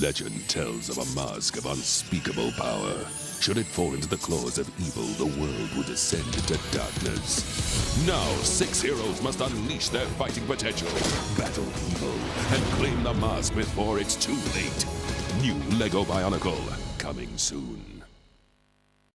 Legend tells of a mask of unspeakable power. Should it fall into the claws of evil, the world would descend into darkness. Now, six heroes must unleash their fighting potential, battle evil, and claim the mask before it's too late. New Lego Bionicle, coming soon.